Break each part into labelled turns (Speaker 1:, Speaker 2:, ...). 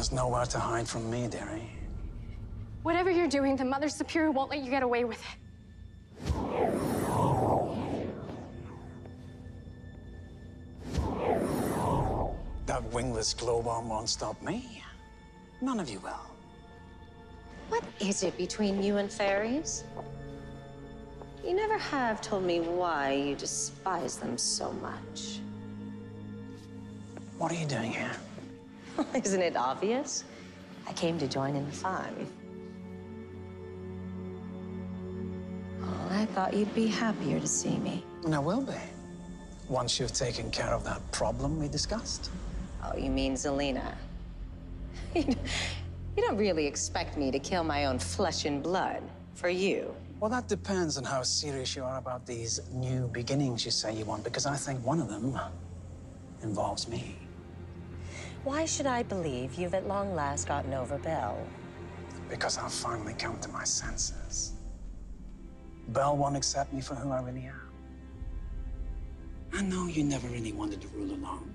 Speaker 1: There's nowhere to hide from me, dearie.
Speaker 2: Whatever you're doing, the Mother Superior won't let you get away with it.
Speaker 1: That wingless glow bomb won't stop me. None of you will.
Speaker 3: What is it between you and fairies? You never have told me why you despise them so much.
Speaker 1: What are you doing here?
Speaker 3: Isn't it obvious? I came to join in the fun. Oh, I thought you'd be happier to see me.
Speaker 1: And I will be. Once you've taken care of that problem we discussed.
Speaker 3: Oh, you mean Zelena? you don't really expect me to kill my own flesh and blood for you.
Speaker 1: Well, that depends on how serious you are about these new beginnings you say you want, because I think one of them involves me.
Speaker 3: Why should I believe you've at long last gotten over Belle?
Speaker 1: Because I've finally come to my senses. Belle won't accept me for who I really am. I know you never really wanted to rule alone.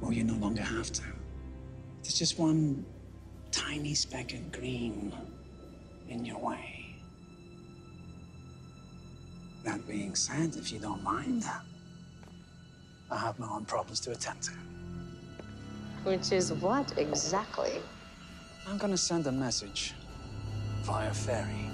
Speaker 1: Well, you no longer have to. There's just one tiny speck of green in your way. That being said, if you don't mind, I have my own problems to attend to.
Speaker 3: Which is what exactly?
Speaker 1: I'm gonna send a message via fairy